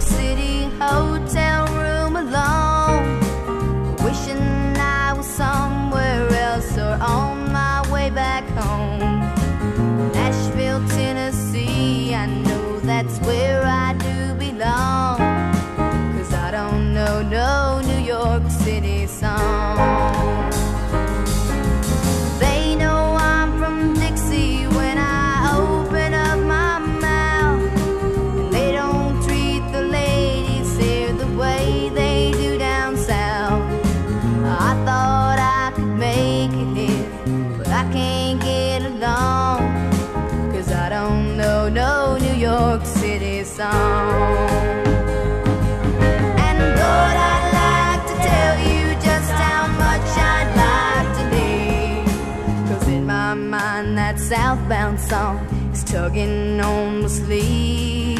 City hotel room alone. Wishing I was somewhere else or on my way back home. Nashville, Tennessee, I know that's where I do belong. Cause I don't know no New York City song. I can't get along. Cause I don't know no New York City song. And Lord, I'd like to tell you just how much I'd like to leave. Cause in my mind, that southbound song is tugging on my sleeve.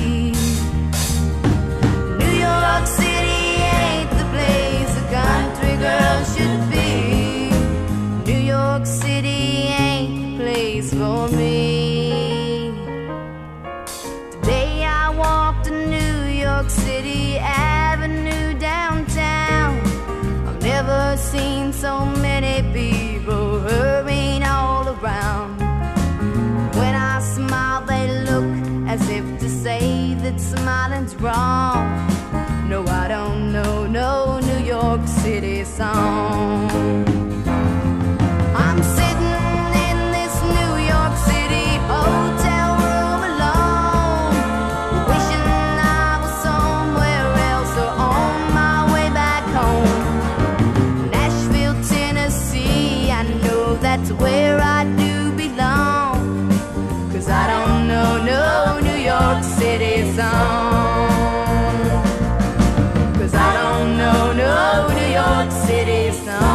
City Avenue downtown. I've never seen so many people hurrying all around. When I smile, they look as if to say that smiling's wrong. No, I don't know no New York City song. that's where I do belong. Cause I don't know no New York City song. Cause I don't know no New York City song.